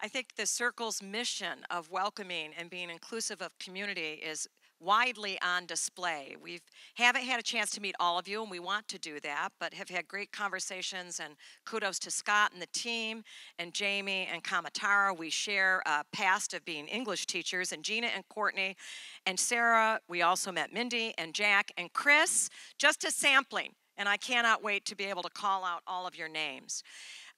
I think the Circle's mission of welcoming and being inclusive of community is widely on display. We haven't had a chance to meet all of you, and we want to do that, but have had great conversations. And kudos to Scott and the team, and Jamie and Kamatara. We share a past of being English teachers, and Gina and Courtney and Sarah. We also met Mindy and Jack and Chris, just a sampling. And I cannot wait to be able to call out all of your names.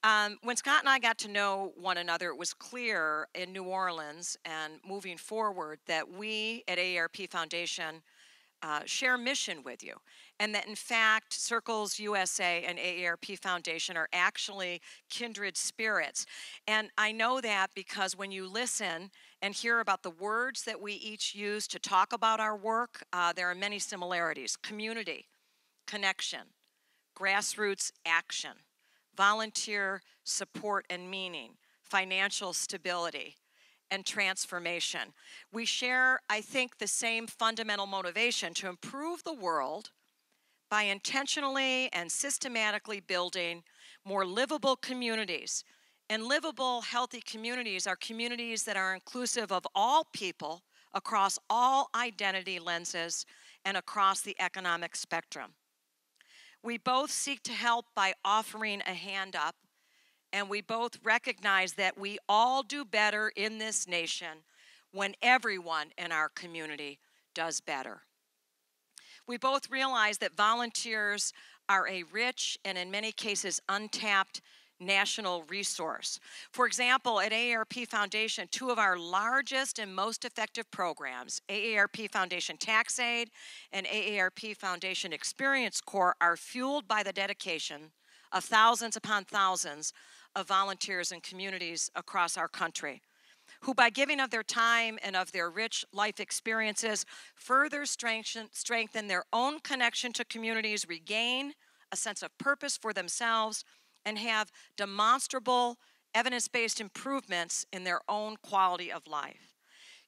Um, when Scott and I got to know one another, it was clear in New Orleans and moving forward that we at AARP Foundation uh, share mission with you. And that in fact, Circles USA and AARP Foundation are actually kindred spirits. And I know that because when you listen and hear about the words that we each use to talk about our work, uh, there are many similarities community, connection, grassroots action volunteer support and meaning, financial stability, and transformation. We share, I think, the same fundamental motivation to improve the world by intentionally and systematically building more livable communities. And livable, healthy communities are communities that are inclusive of all people across all identity lenses and across the economic spectrum. We both seek to help by offering a hand up, and we both recognize that we all do better in this nation when everyone in our community does better. We both realize that volunteers are a rich and, in many cases, untapped national resource. For example, at AARP Foundation, two of our largest and most effective programs, AARP Foundation Tax-Aide and AARP Foundation Experience Corps, are fueled by the dedication of thousands upon thousands of volunteers and communities across our country. Who, by giving of their time and of their rich life experiences, further strengthen, strengthen their own connection to communities, regain a sense of purpose for themselves, and have demonstrable, evidence based improvements in their own quality of life.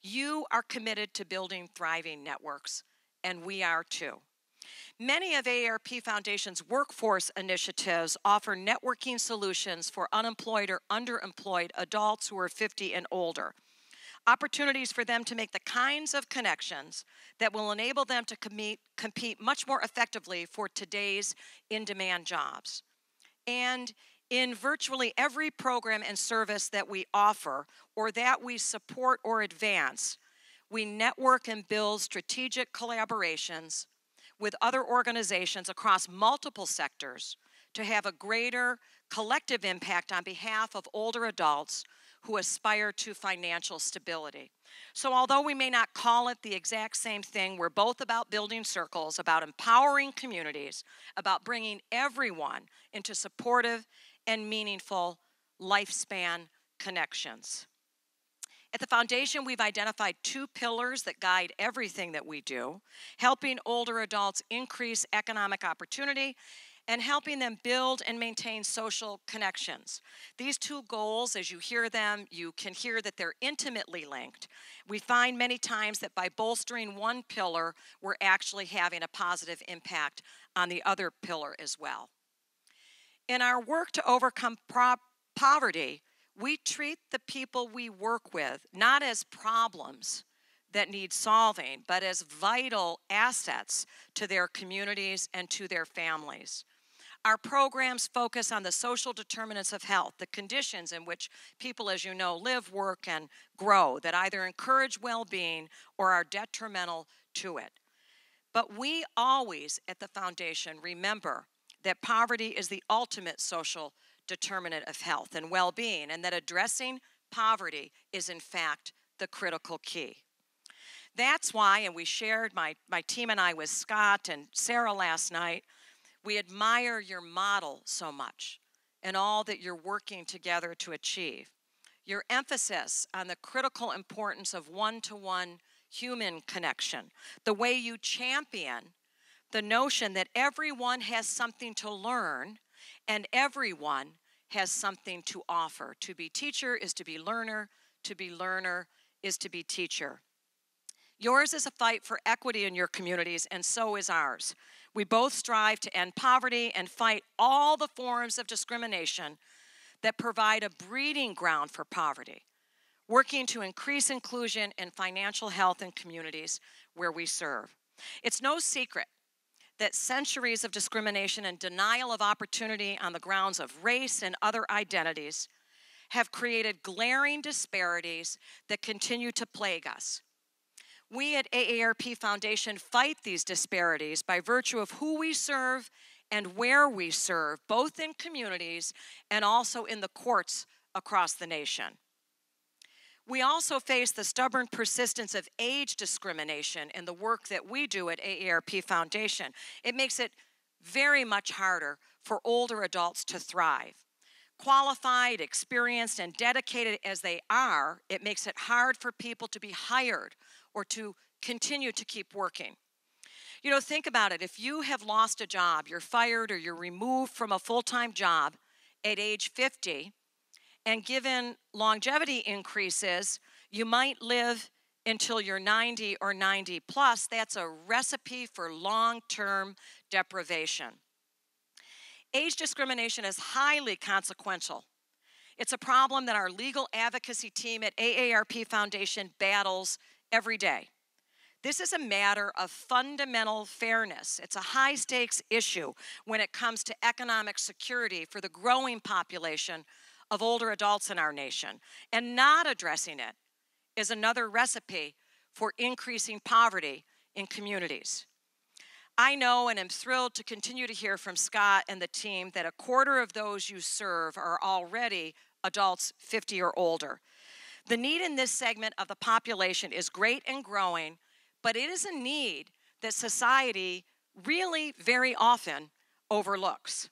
You are committed to building thriving networks, and we are too. Many of AARP Foundation's workforce initiatives offer networking solutions for unemployed or underemployed adults who are 50 and older. Opportunities for them to make the kinds of connections that will enable them to compete, compete much more effectively for today's in demand jobs. And in virtually every program and service that we offer or that we support or advance, we network and build strategic collaborations with other organizations across multiple sectors to have a greater collective impact on behalf of older adults who aspire to financial stability. So, although we may not call it the exact same thing, we're both about building circles, about empowering communities, about bringing everyone into supportive and meaningful lifespan connections. At the foundation, we've identified two pillars that guide everything that we do helping older adults increase economic opportunity and helping them build and maintain social connections. These two goals, as you hear them, you can hear that they're intimately linked. We find many times that by bolstering one pillar, we're actually having a positive impact on the other pillar as well. In our work to overcome poverty, we treat the people we work with not as problems that need solving, but as vital assets to their communities and to their families. Our programs focus on the social determinants of health, the conditions in which people, as you know, live, work, and grow that either encourage well being or are detrimental to it. But we always at the foundation remember that poverty is the ultimate social determinant of health and well being, and that addressing poverty is, in fact, the critical key. That's why, and we shared my, my team and I with Scott and Sarah last night, we admire your model so much and all that you're working together to achieve. Your emphasis on the critical importance of one to one human connection, the way you champion the notion that everyone has something to learn and everyone has something to offer. To be teacher is to be learner, to be learner is to be teacher. Yours is a fight for equity in your communities, and so is ours. We both strive to end poverty and fight all the forms of discrimination that provide a breeding ground for poverty, working to increase inclusion and financial health in communities where we serve. It's no secret that centuries of discrimination and denial of opportunity on the grounds of race and other identities have created glaring disparities that continue to plague us. We at AARP Foundation fight these disparities by virtue of who we serve and where we serve, both in communities and also in the courts across the nation. We also face the stubborn persistence of age discrimination in the work that we do at AARP Foundation. It makes it very much harder for older adults to thrive. Qualified, experienced, and dedicated as they are, it makes it hard for people to be hired or to continue to keep working. You know, think about it. If you have lost a job, you're fired or you're removed from a full time job at age 50, and given longevity increases, you might live until you're 90 or 90 plus. That's a recipe for long term deprivation. Age discrimination is highly consequential. It's a problem that our legal advocacy team at AARP Foundation battles every day. This is a matter of fundamental fairness. It's a high stakes issue when it comes to economic security for the growing population of older adults in our nation. And not addressing it is another recipe for increasing poverty in communities. I know and am thrilled to continue to hear from Scott and the team that a quarter of those you serve are already adults 50 or older. The need in this segment of the population is great and growing, but it is a need that society really very often overlooks.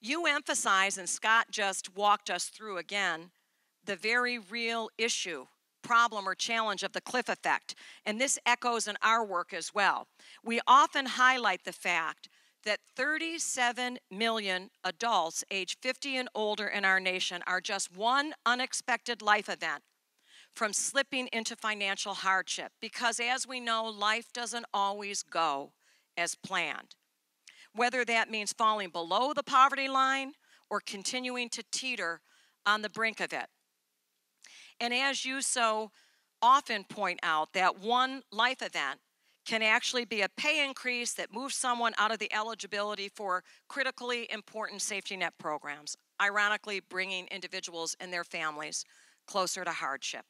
You emphasize, and Scott just walked us through again, the very real issue, problem, or challenge of the cliff effect. And this echoes in our work as well. We often highlight the fact that 37 million adults age 50 and older in our nation are just one unexpected life event from slipping into financial hardship because, as we know, life doesn't always go as planned. Whether that means falling below the poverty line or continuing to teeter on the brink of it. And as you so often point out, that one life event can actually be a pay increase that moves someone out of the eligibility for critically important safety net programs, ironically, bringing individuals and their families closer to hardship.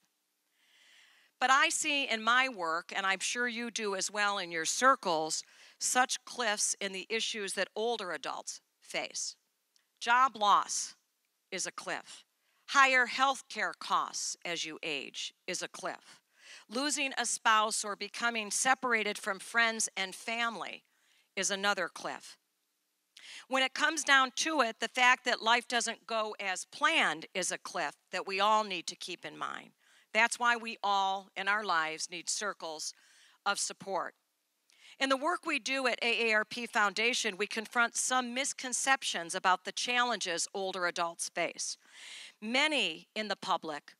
But I see in my work, and I'm sure you do as well in your circles, such cliffs in the issues that older adults face. Job loss is a cliff. Higher health care costs as you age is a cliff. Losing a spouse or becoming separated from friends and family is another cliff. When it comes down to it, the fact that life doesn't go as planned is a cliff that we all need to keep in mind. That's why we all in our lives need circles of support. In the work we do at AARP Foundation, we confront some misconceptions about the challenges older adults face. Many in the public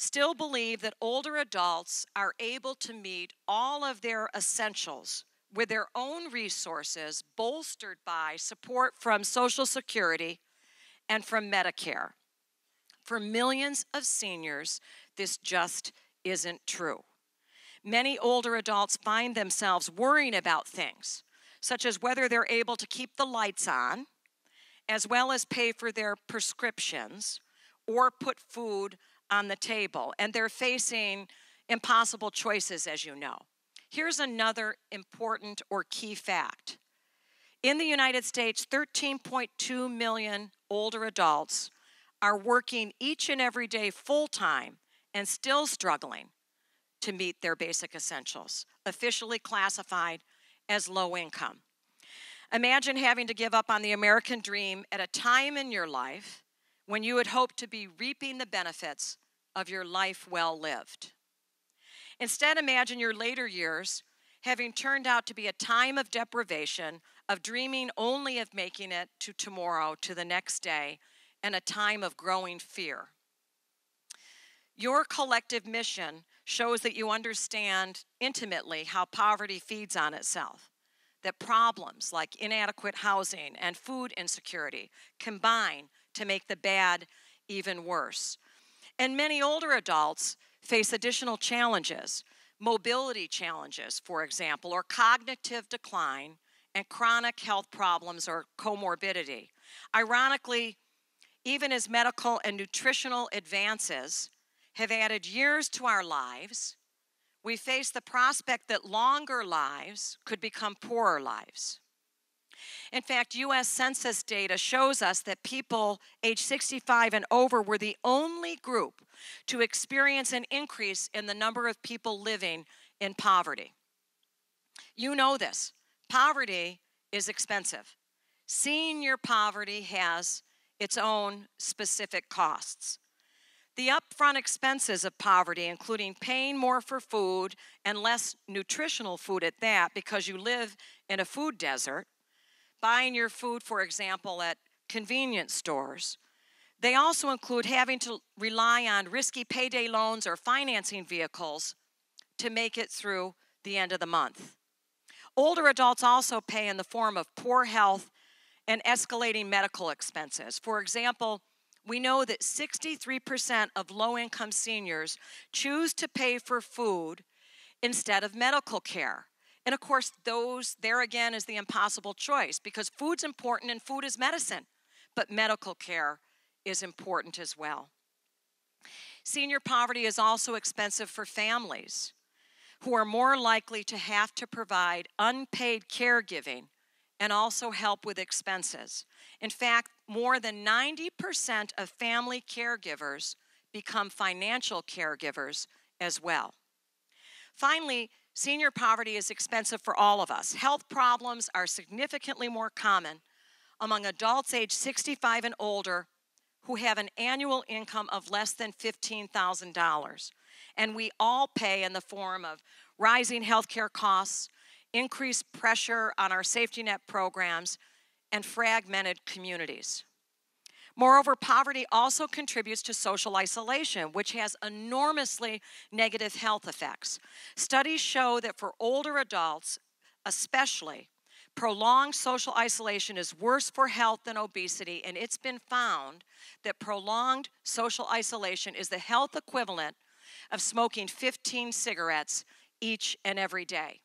still believe that older adults are able to meet all of their essentials with their own resources, bolstered by support from Social Security and from Medicare. For millions of seniors, this just isn't true. Many older adults find themselves worrying about things, such as whether they're able to keep the lights on, as well as pay for their prescriptions or put food on the table. And they're facing impossible choices, as you know. Here's another important or key fact. In the United States, 13.2 million older adults are working each and every day full time and still struggling to meet their basic essentials, officially classified as low income. Imagine having to give up on the American dream at a time in your life when you had hoped to be reaping the benefits of your life well lived. Instead, imagine your later years having turned out to be a time of deprivation, of dreaming only of making it to tomorrow, to the next day, and a time of growing fear. Your collective mission shows that you understand intimately how poverty feeds on itself, that problems like inadequate housing and food insecurity combine to make the bad even worse. And many older adults face additional challenges, mobility challenges, for example, or cognitive decline and chronic health problems or comorbidity. Ironically, even as medical and nutritional advances have added years to our lives, we face the prospect that longer lives could become poorer lives. In fact, US Census data shows us that people age 65 and over were the only group to experience an increase in the number of people living in poverty. You know this poverty is expensive. Senior poverty has its own specific costs. The upfront expenses of poverty, including paying more for food and less nutritional food at that because you live in a food desert, buying your food, for example, at convenience stores. They also include having to rely on risky payday loans or financing vehicles to make it through the end of the month. Older adults also pay in the form of poor health and escalating medical expenses. For example, we know that 63% of low income seniors choose to pay for food instead of medical care. And of course, those, there again, is the impossible choice because food's important and food is medicine, but medical care is important as well. Senior poverty is also expensive for families who are more likely to have to provide unpaid caregiving and also help with expenses. In fact, more than 90% of family caregivers become financial caregivers as well. Finally, senior poverty is expensive for all of us. Health problems are significantly more common among adults age 65 and older who have an annual income of less than $15,000. And we all pay in the form of rising healthcare costs, increased pressure on our safety net programs, and fragmented communities. Moreover, poverty also contributes to social isolation, which has enormously negative health effects. Studies show that for older adults, especially, prolonged social isolation is worse for health than obesity, and it's been found that prolonged social isolation is the health equivalent of smoking 15 cigarettes each and every day.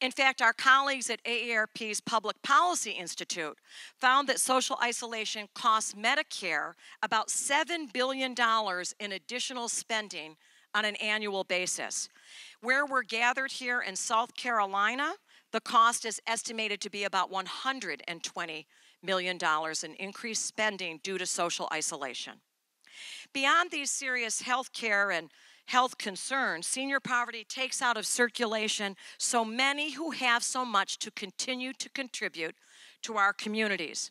In fact, our colleagues at AARP's Public Policy Institute found that social isolation costs Medicare about $7 billion in additional spending on an annual basis. Where we're gathered here in South Carolina, the cost is estimated to be about $120 million in increased spending due to social isolation. Beyond these serious health care and health concerns, senior poverty takes out of circulation so many who have so much to continue to contribute to our communities.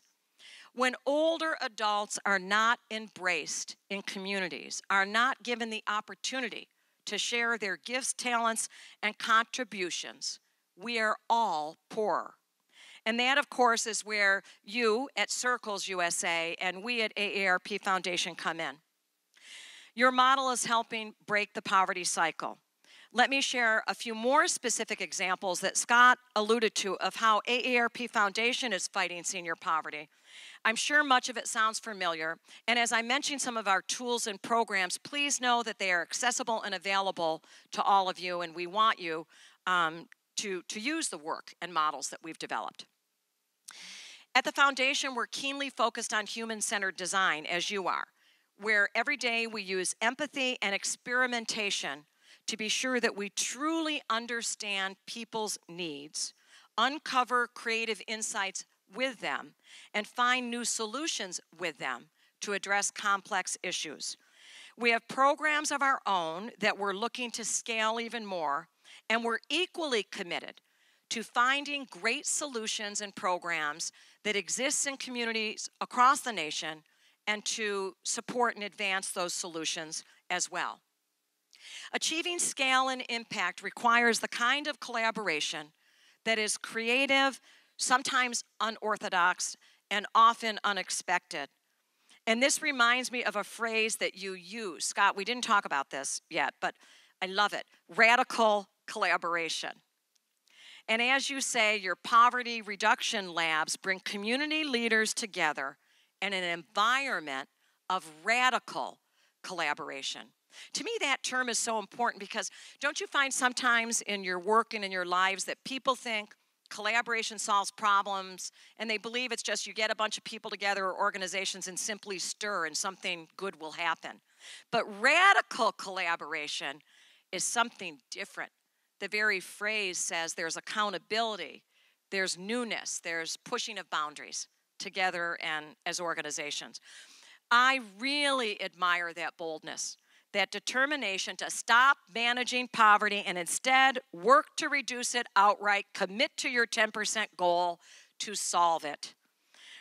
When older adults are not embraced in communities, are not given the opportunity to share their gifts, talents, and contributions, we are all poorer. And that, of course, is where you at Circles USA and we at AARP Foundation come in. Your model is helping break the poverty cycle. Let me share a few more specific examples that Scott alluded to of how AARP Foundation is fighting senior poverty. I'm sure much of it sounds familiar, and as I mentioned some of our tools and programs, please know that they are accessible and available to all of you, and we want you um, to, to use the work and models that we've developed. At the foundation, we're keenly focused on human centered design, as you are where every day we use empathy and experimentation to be sure that we truly understand people's needs, uncover creative insights with them, and find new solutions with them to address complex issues. We have programs of our own that we're looking to scale even more, and we're equally committed to finding great solutions and programs that exist in communities across the nation and to support and advance those solutions as well. Achieving scale and impact requires the kind of collaboration that is creative, sometimes unorthodox, and often unexpected. And this reminds me of a phrase that you use. Scott, we didn't talk about this yet, but I love it radical collaboration. And as you say, your poverty reduction labs bring community leaders together and an environment of radical collaboration. To me, that term is so important because don't you find sometimes in your work and in your lives that people think collaboration solves problems and they believe it's just you get a bunch of people together or organizations and simply stir and something good will happen. But radical collaboration is something different. The very phrase says there's accountability, there's newness, there's pushing of boundaries together and as organizations. I really admire that boldness, that determination to stop managing poverty and instead work to reduce it outright, commit to your 10% goal to solve it.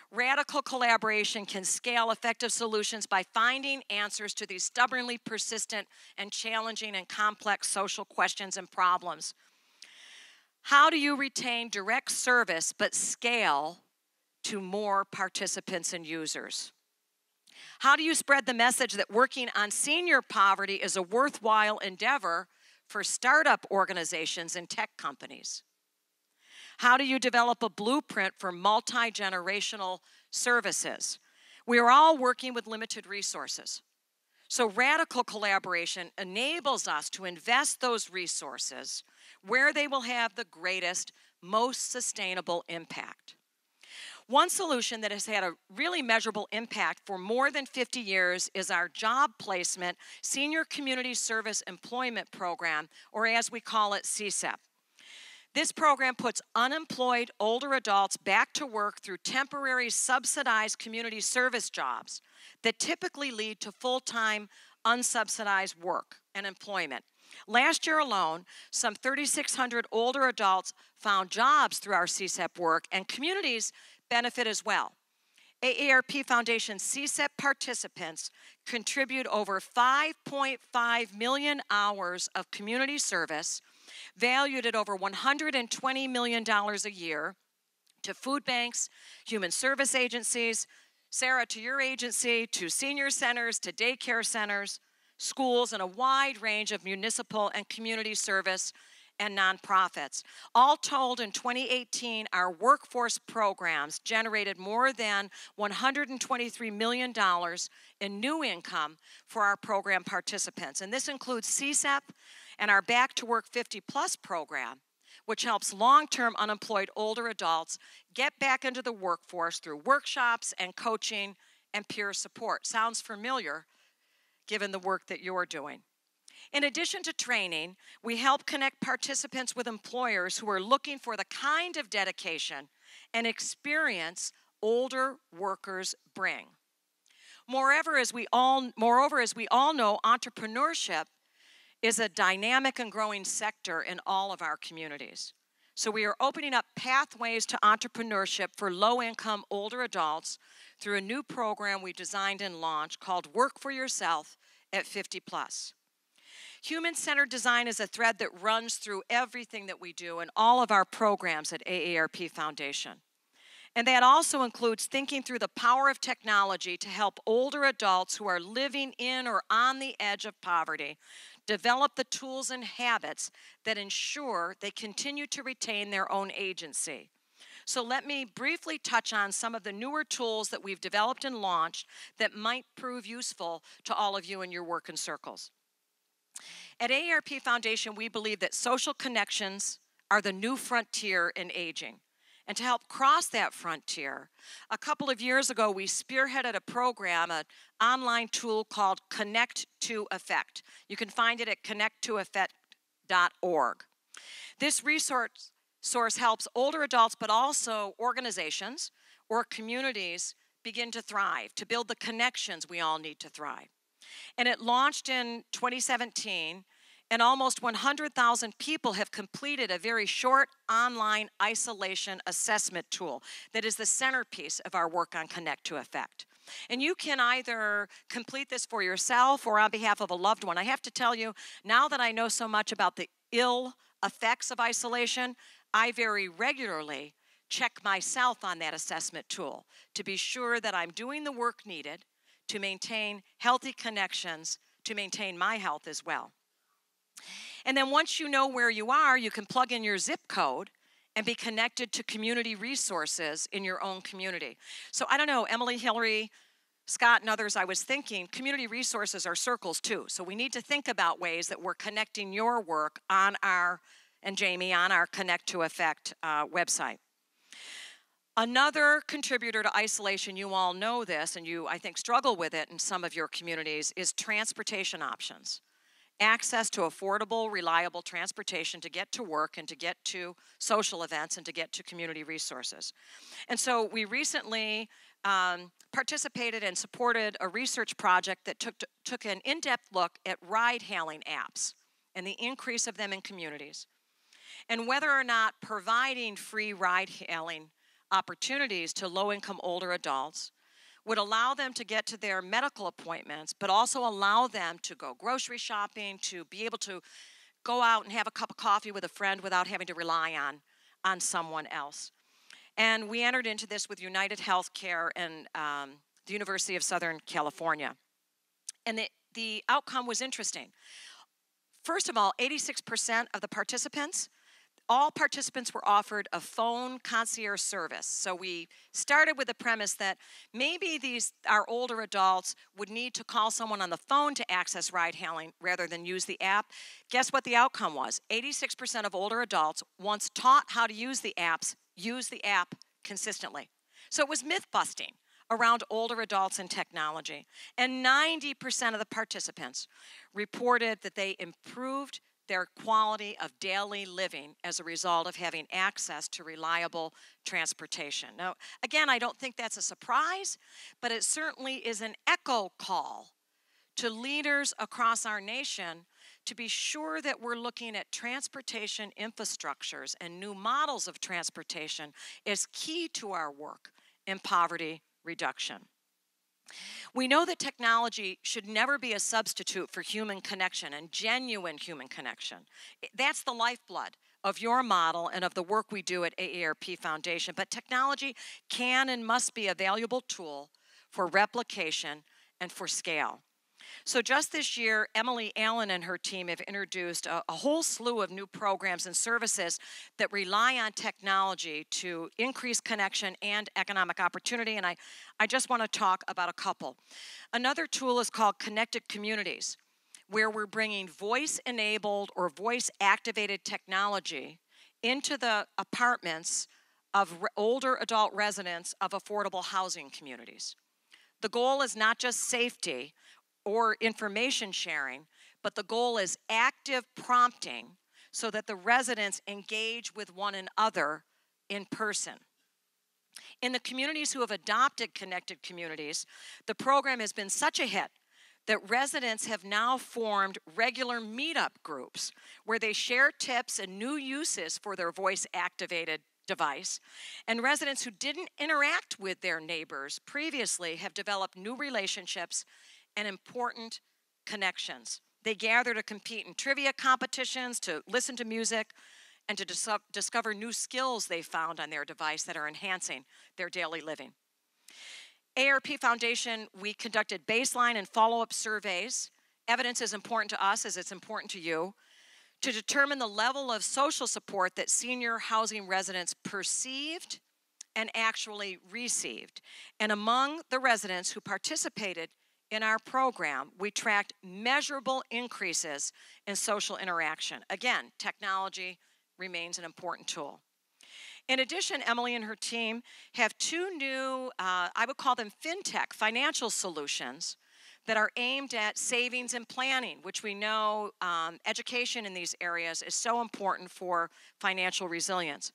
Radical collaboration can scale effective solutions by finding answers to these stubbornly persistent and challenging and complex social questions and problems. How do you retain direct service but scale to more participants and users? How do you spread the message that working on senior poverty is a worthwhile endeavor for startup organizations and tech companies? How do you develop a blueprint for multi generational services? We are all working with limited resources. So, radical collaboration enables us to invest those resources where they will have the greatest, most sustainable impact. One solution that has had a really measurable impact for more than 50 years is our job placement senior community service employment program, or as we call it, SCSEP. This program puts unemployed older adults back to work through temporary subsidized community service jobs that typically lead to full time unsubsidized work and employment. Last year alone, some 3,600 older adults found jobs through our SCSEP work, and communities benefit as well. AARP Foundation SCSEP participants contribute over 5.5 million hours of community service, valued at over $120 million a year, to food banks, human service agencies, Sarah, to your agency, to senior centers, to daycare centers, schools, and a wide range of municipal and community service and nonprofits. All told, in 2018, our workforce programs generated more than $123 million in new income for our program participants. And this includes SCSEP and our Back to Work 50 Plus program, which helps long term unemployed older adults get back into the workforce through workshops and coaching and peer support. Sounds familiar given the work that you're doing. In addition to training, we help connect participants with employers who are looking for the kind of dedication and experience older workers bring. Moreover, as we all, moreover, as we all know, entrepreneurship is a dynamic and growing sector in all of our communities. So we are opening up pathways to entrepreneurship for low income older adults through a new program we designed and launched called Work for Yourself at 50 Plus. Human centered design is a thread that runs through everything that we do and all of our programs at AARP Foundation. And that also includes thinking through the power of technology to help older adults who are living in or on the edge of poverty develop the tools and habits that ensure they continue to retain their own agency. So, let me briefly touch on some of the newer tools that we've developed and launched that might prove useful to all of you in your work in circles. At AARP Foundation, we believe that social connections are the new frontier in aging. And to help cross that frontier, a couple of years ago, we spearheaded a program, an online tool called Connect to Effect. You can find it at connect2affect.org. This resource source helps older adults, but also organizations or communities begin to thrive, to build the connections we all need to thrive. And it launched in 2017, and almost 100,000 people have completed a very short online isolation assessment tool that is the centerpiece of our work on Connect2Affect. And you can either complete this for yourself or on behalf of a loved one. I have to tell you, now that I know so much about the ill effects of isolation, I very regularly check myself on that assessment tool to be sure that I'm doing the work needed to maintain healthy connections, to maintain my health as well. And then once you know where you are, you can plug in your zip code and be connected to community resources in your own community. So I don't know, Emily, Hillary, Scott, and others, I was thinking community resources are circles too. So we need to think about ways that we're connecting your work on our, and Jamie, on our Connect2Affect uh, website. Another contributor to isolation, you all know this, and you, I think, struggle with it in some of your communities, is transportation options. Access to affordable, reliable transportation to get to work and to get to social events and to get to community resources. And so we recently um, participated and supported a research project that took, took an in depth look at ride hailing apps and the increase of them in communities, and whether or not providing free ride hailing opportunities to low income older adults would allow them to get to their medical appointments, but also allow them to go grocery shopping, to be able to go out and have a cup of coffee with a friend without having to rely on, on someone else. And we entered into this with United Healthcare and um, the University of Southern California. And the, the outcome was interesting. First of all, 86% of the participants all participants were offered a phone concierge service. So we started with the premise that maybe these our older adults would need to call someone on the phone to access ride hailing rather than use the app. Guess what the outcome was? 86% of older adults once taught how to use the apps use the app consistently. So it was myth busting around older adults and technology. And 90% of the participants reported that they improved their quality of daily living as a result of having access to reliable transportation. Now, again, I don't think that's a surprise, but it certainly is an echo call to leaders across our nation to be sure that we're looking at transportation infrastructures and new models of transportation is key to our work in poverty reduction. We know that technology should never be a substitute for human connection and genuine human connection. That's the lifeblood of your model and of the work we do at AARP Foundation. But technology can and must be a valuable tool for replication and for scale. So, just this year, Emily Allen and her team have introduced a, a, whole slew of new programs and services that rely on technology to increase connection and economic opportunity. And I, I just want to talk about a couple. Another tool is called Connected Communities, where we're bringing voice enabled or voice activated technology into the apartments of older adult residents of affordable housing communities. The goal is not just safety, or information sharing, but the goal is active prompting so that the residents engage with one another in person. In the communities who have adopted connected communities, the program has been such a hit that residents have now formed regular meetup groups where they share tips and new uses for their voice activated device. And residents who didn't interact with their neighbors previously have developed new relationships and important connections. They gather to compete in trivia competitions, to listen to music, and to dis- discover new skills they found on their device that are enhancing their daily living. ARP Foundation, we conducted baseline and follow up surveys. Evidence is important to us as it's important to you to determine the level of social support that senior housing residents perceived and actually received. And among the residents who participated in our program, we tracked measurable increases in social interaction. Again, technology remains an important tool. In addition, Emily and her team have two new, uh, I would call them fintech financial solutions that are aimed at savings and planning, which we know um, education in these areas is so important for financial resilience.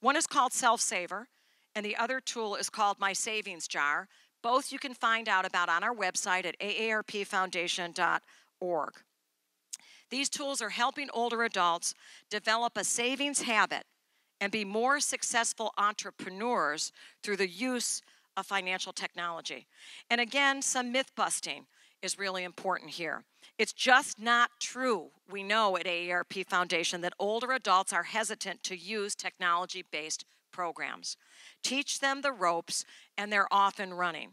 One is called Self Saver, and the other tool is called My Savings Jar. Both you can find out about on our website at aarpfoundation.org. These tools are helping older adults develop a savings habit and be more successful entrepreneurs through the use of financial technology. And again, some myth busting is really important here. It's just not true, we know at AARP Foundation, that older adults are hesitant to use technology based programs. Teach them the ropes, and they're off and running.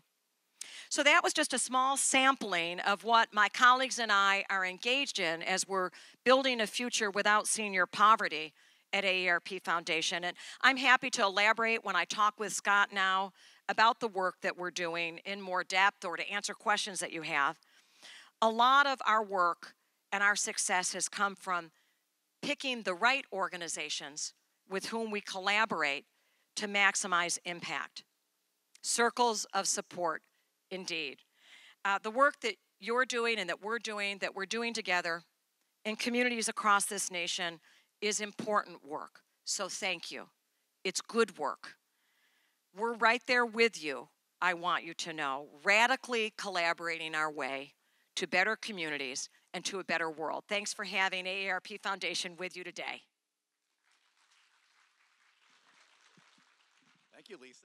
So that was just a small sampling of what my colleagues and I are engaged in as we're building a future without senior poverty at AARP Foundation. And I'm happy to elaborate when I talk with Scott now about the work that we're doing in more depth or to answer questions that you have. A lot of our work and our success has come from picking the right organizations with whom we collaborate to maximize impact. Circles of support, indeed. Uh, the work that you're doing and that we're doing, that we're doing together in communities across this nation is important work. So thank you. It's good work. We're right there with you, I want you to know, radically collaborating our way to better communities and to a better world. Thanks for having AARP Foundation with you today. Thank you, Lisa.